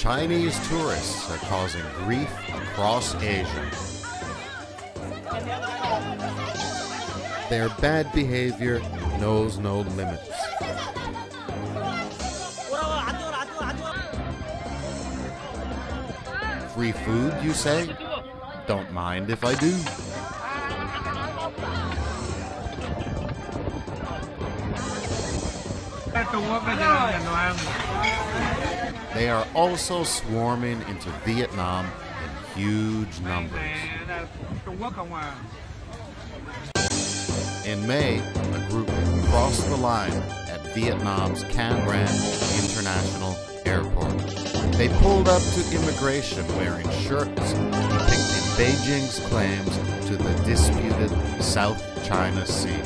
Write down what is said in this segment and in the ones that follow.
Chinese tourists are causing grief across Asia. Their bad behavior knows no limits. Free food, you say? Don't mind if I do. They are also swarming into Vietnam in huge numbers. In May, a group crossed the line at Vietnam's Cam Ranh International Airport. They pulled up to immigration wearing shirts depicting Beijing's claims to the disputed South China Sea.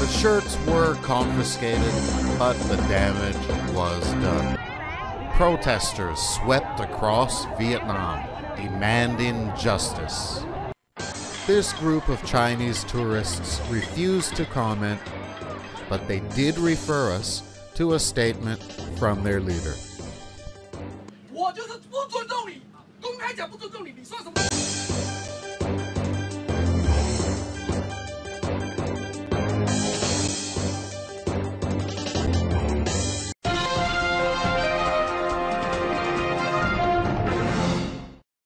The shirts were confiscated, but the damage was done. Protesters swept across Vietnam, demanding justice. This group of Chinese tourists refused to comment, but they did refer us to a statement from their leader.